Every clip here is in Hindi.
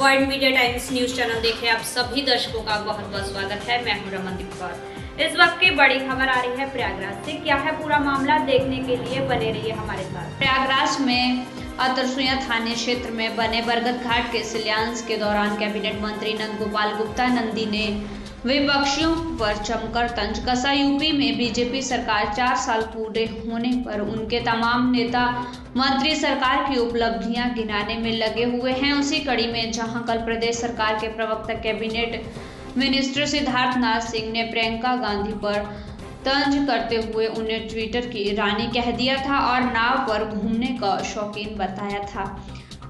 World media times news channel देखे आप सभी दर्शकों का बहुत बहुत स्वागत है। मैं हूँ रमनदीप कौर इस वक्त की बड़ी खबर आ रही है प्रयागराज से। क्या है पूरा मामला देखने के लिए बने रहिए हमारे साथ। प्रयागराज में अतरसुया थाने क्षेत्र में बने बरगद घाट के सिल्यांश के दौरान कैबिनेट मंत्री नंद गोपाल गुप्ता, नंदी ने विपक्षियों पर जमकर तंज कसा यूपी में बीजेपी सरकार चार साल पूरे होने पर उनके तमाम नेता मंत्री सरकार की उपलब्धियाँ गिनाने में लगे हुए हैं। उसी कड़ी में जहाँ कल प्रदेश सरकार के प्रवक्ता कैबिनेट मिनिस्टर सिद्धार्थनाथ सिंह ने प्रियंका गांधी पर तंज करते हुए उन्हें ट्विटर की रानी कह दिया था और नाव पर घूमने का शौकीन बताया था।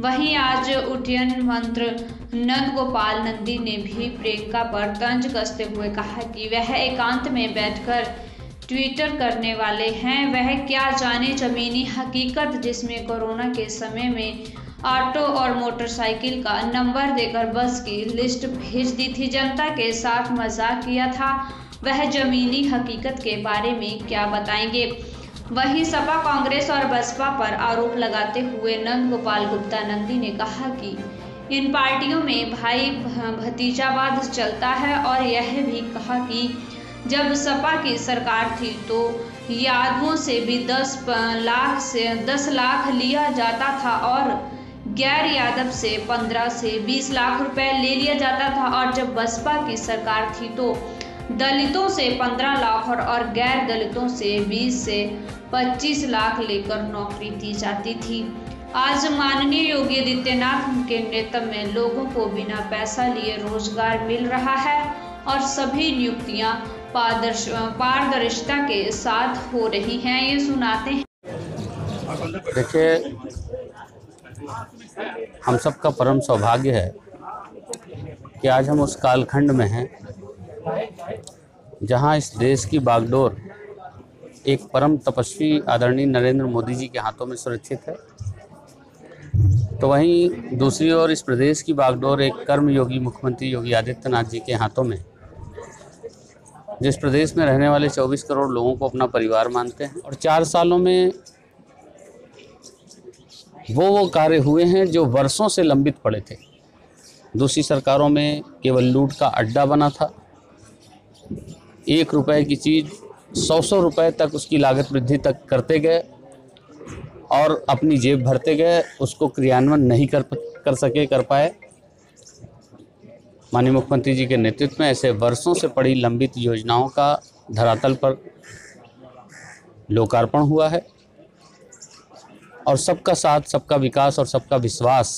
वहीं आज उड्डयन मंत्र नंद गोपाल नंदी ने भी प्रियंका पर तंज कसते हुए कहा कि वह एकांत में बैठकर ट्विटर करने वाले हैं। वह क्या जाने जमीनी हकीकत जिसमें कोरोना के समय में ऑटो और मोटरसाइकिल का नंबर देकर बस की लिस्ट भेज दी थी। जनता के साथ मज़ाक किया था। वह जमीनी हकीकत के बारे में क्या बताएँगे? वहीं सपा कांग्रेस और बसपा पर आरोप लगाते हुए नंद गोपाल गुप्ता नंदी ने कहा कि इन पार्टियों में भाई भतीजावाद चलता है और यह भी कहा कि जब सपा की सरकार थी तो यादवों से भी 10 लाख से 10 लाख लिया जाता था और गैर यादव से 15 से 20 लाख रुपए ले लिया जाता था। और जब बसपा की सरकार थी तो दलितों से 15 लाख और, और गैर दलितों से 20 से 25 लाख लेकर नौकरी दी जाती थी। आज माननीय योगी आदित्यनाथ के नेतृत्व में लोगों को बिना पैसा लिए रोज़गार मिल रहा है और सभी नियुक्तियाँ पारदर्शिता के साथ हो रही हैं। ये सुनाते हैं। देखिए हम सबका परम सौभाग्य है कि आज हम उस कालखंड में हैं जहाँ इस देश की बागडोर एक परम तपस्वी आदरणीय नरेंद्र मोदी जी के हाथों में सुरक्षित है तो वहीं दूसरी ओर इस प्रदेश की बागडोर एक कर्म योगी मुख्यमंत्री योगी आदित्यनाथ जी के हाथों में, जिस प्रदेश में रहने वाले 24 करोड़ लोगों को अपना परिवार मानते हैं। और चार सालों में वो वो कार्य हुए हैं जो वर्षों से लंबित पड़े थे। दूसरी सरकारों में केवल लूट का अड्डा बना था एक रुपए की चीज़ सौ सौ रुपये तक उसकी लागत वृद्धि तक करते गए और अपनी जेब भरते गए, उसको क्रियान्वयन नहीं कर कर सके, कर पाए। माननीय मुख्यमंत्री जी के नेतृत्व में ऐसे वर्षों से पड़ी लंबित योजनाओं का धरातल पर लोकार्पण हुआ है और सबका साथ, सबका विकास और सबका विश्वास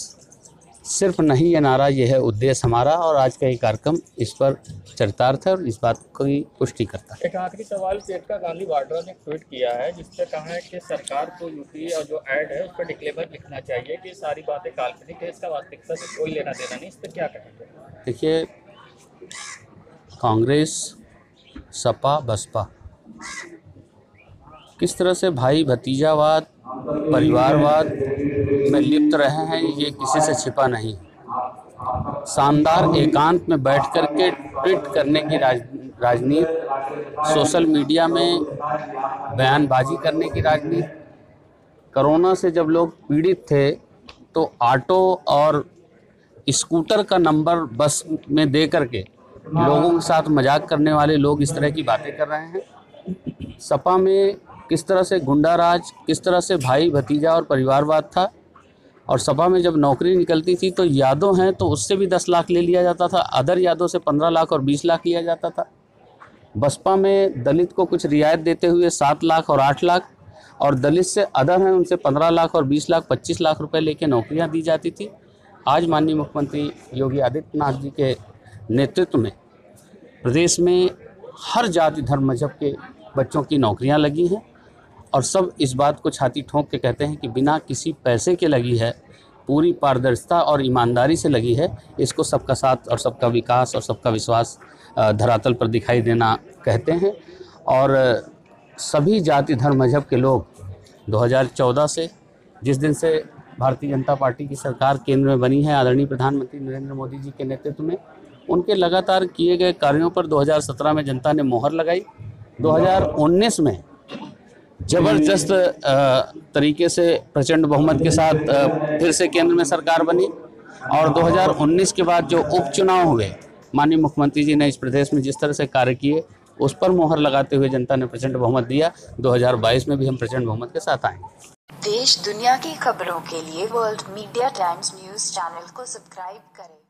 सिर्फ़ नहीं ये नारा ये है उद्देश्य हमारा और आज का ये कार्यक्रम इस पर चरितार्थ है और इस बात की पुष्टि करता है। एक आखिरी सवाल प्रियंका गांधी वाड्रा ने ट्वीट किया है जिससे कहा है कि सरकार को यूपी और जो एड है उस पर डिक्लेवर लिखना चाहिए कि सारी बातें काल्पनिक है इसका वास्तविकता से कोई लेना देना नहीं इस पर क्या कहेंगे? देखिए कांग्रेस सपा बसपा किस तरह से भाई भतीजावाद परिवारवाद में लिप्त रहे हैं ये किसी से छिपा नहीं। शानदार एकांत में बैठ कर के ट्वीट करने की राज, राजनीति सोशल मीडिया में बयानबाजी करने की राजनीति। कोरोना से जब लोग पीड़ित थे तो ऑटो और स्कूटर का नंबर बस में दे करके लोगों के साथ मज़ाक करने वाले लोग इस तरह की बातें कर रहे हैं। सपा में किस तरह से गुंडा राज किस तरह से भाई भतीजा और परिवारवाद था और सभा में जब नौकरी निकलती थी तो यादों हैं तो उससे भी दस लाख ले लिया जाता था, अदर यादों से पंद्रह लाख और बीस लाख लिया जाता था। बसपा में दलित को कुछ रियायत देते हुए सात लाख और आठ लाख और दलित से अदर हैं उनसे पंद्रह लाख और बीस लाख, पच्चीस लाख रुपए लेके नौकरियाँ दी जाती थी। आज माननीय मुख्यमंत्री योगी आदित्यनाथ जी के नेतृत्व में प्रदेश में हर जाति धर्म मज़हब के बच्चों की नौकरियाँ लगी हैं। और सब इस बात को छाती ठोंक के कहते हैं कि बिना किसी पैसे के लगी है, पूरी पारदर्शिता और ईमानदारी से लगी है, इसको सबका साथ और सबका विकास और सबका विश्वास धरातल पर दिखाई देना कहते हैं। और सभी जाति, धर्म, मज़हब के लोग 2014 से, जिस दिन से भारतीय जनता पार्टी की सरकार केंद्र में बनी है, आदरणीय प्रधानमंत्री नरेंद्र मोदी जी के नेतृत्व में, उनके लगातार किए गए कार्यों पर 2017 में जनता ने मोहर लगाई। 2019 में ज़बरदस्त तरीके से प्रचंड बहुमत के साथ फिर से केंद्र में सरकार बनी और 2019 के बाद जो उपचुनाव हुए माननीय मुख्यमंत्री जी ने इस प्रदेश में जिस तरह से कार्य किए उस पर मोहर लगाते हुए जनता ने प्रचंड बहुमत दिया। 2022 में भी हम प्रचंड बहुमत के साथ आएँगे। देश दुनिया की खबरों के लिए world media times news channel को सब्सक्राइब करें।